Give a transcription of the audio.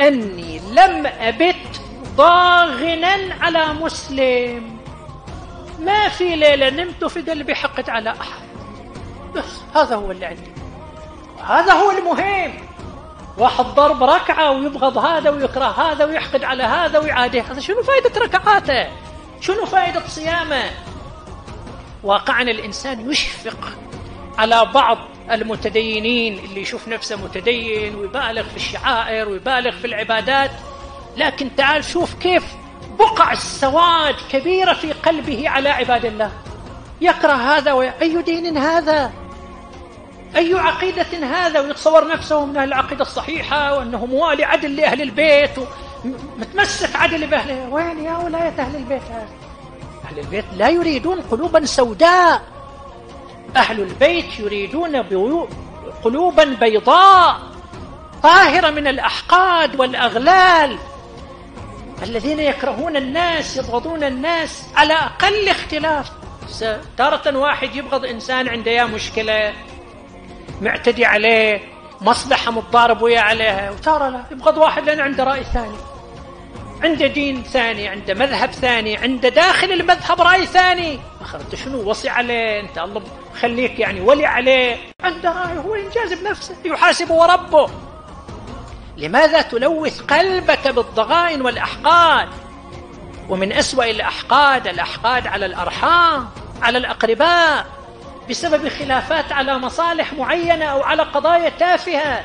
أني لم أبت ضاغنا على مسلم. ما في ليلة نمت في قلبي حقد على أحد. بس هذا هو اللي عندي. هذا هو المهم. واحد ضرب ركعة ويبغض هذا ويكره هذا ويحقد على هذا ويعادي هذا. شنو فائدة ركعاته؟ شنو فائدة صيامه؟ واقعا الإنسان يشفق على بعض المتدينين اللي يشوف نفسه متدين ويبالغ في الشعائر ويبالغ في العبادات. لكن تعال شوف كيف بقع السواد كبيرة في قلبه على عباد الله. يكره هذا أي دين هذا؟ أي عقيدة هذا؟ ويتصور نفسه من أهل العقيدة الصحيحة وأنه موالي عدل لأهل البيت متمسك عدل بأهله. وين يا ولاية أهل البيت؟ هذا أهل البيت لا يريدون قلوبا سوداء. أهل البيت يريدون قلوبا بيضاء طاهرة من الأحقاد والأغلال. الذين يكرهون الناس يبغضون الناس على أقل اختلاف. تارة واحد يبغض إنسان عنده يا مشكلة. معتدي عليه مصلحة متضارب وياه عليها. وتارة لا يبغض واحد لأنه عنده رأي ثاني. عنده دين ثاني عنده مذهب ثاني عنده داخل المذهب رأي ثاني. أخر أنت شنو؟ وصي عليه أنت الله خليك يعني ولي عليه. عنده رأي هو ينجاز بنفسه يحاسبه ربه لماذا تلوث قلبك بالضغائن والأحقاد؟ ومن أسوأ الأحقاد الأحقاد على الأرحام على الأقرباء بسبب خلافات على مصالح معينة أو على قضايا تافهة.